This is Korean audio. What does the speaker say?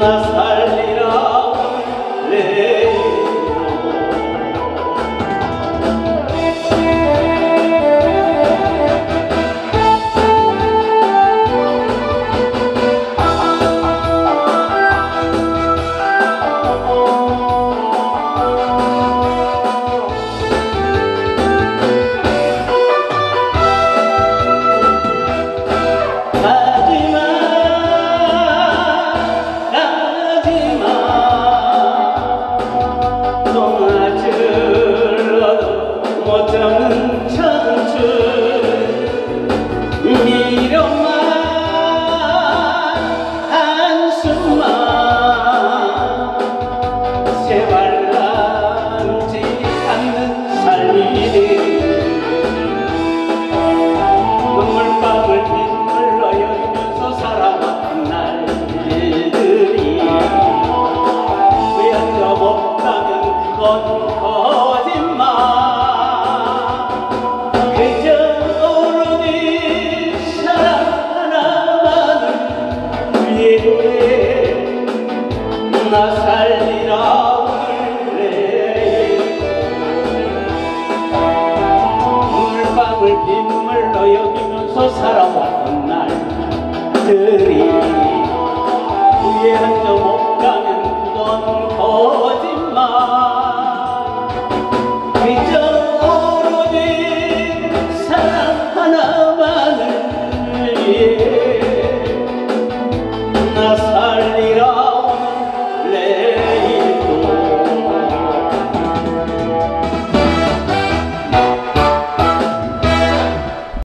ます。 그래 나 살리라 그래 물방울 빗물로 여기면서 살아왔던 날들이